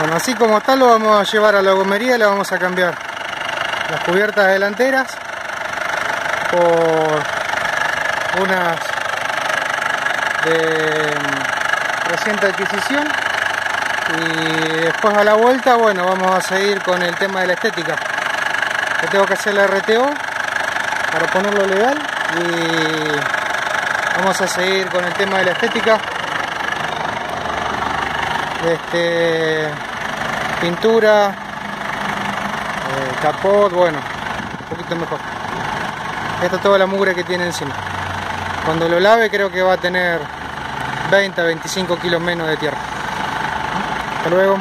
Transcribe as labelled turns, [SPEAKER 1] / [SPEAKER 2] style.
[SPEAKER 1] Bueno, así como está lo vamos a llevar a la gomería le vamos a cambiar. Las cubiertas delanteras por unas de reciente adquisición. Y después a la vuelta bueno vamos a seguir con el tema de la estética. Tengo que hacer la RTO para ponerlo legal y vamos a seguir con el tema de la estética. Este pintura eh, capot bueno un poquito mejor. Esta es toda la mugre que tiene encima. Cuando lo lave creo que va a tener 20 25 kilos menos de tierra. Hasta luego